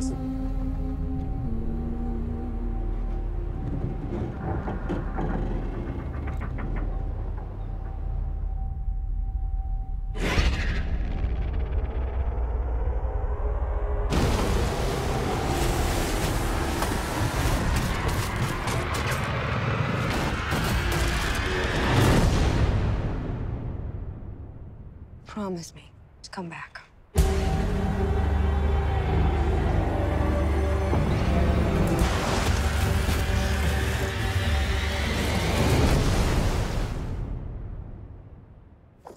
listen. Promise me to come back.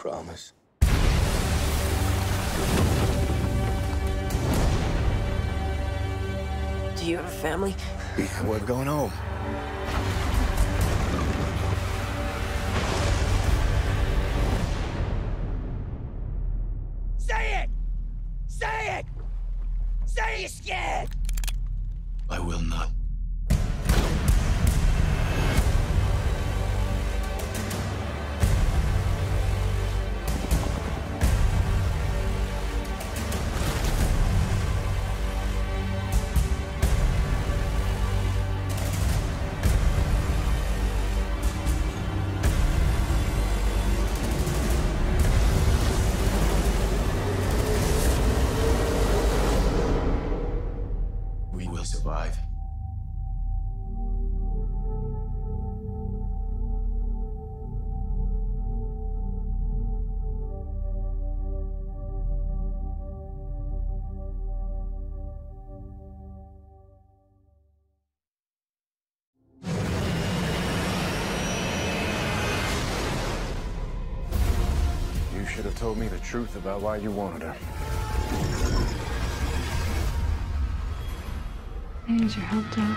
Promise. Do you have a family? Yeah, we're going home. Say it! Say it! Say you're scared! I will not. We will survive. You should have told me the truth about why you wanted her. I need your help, Dad.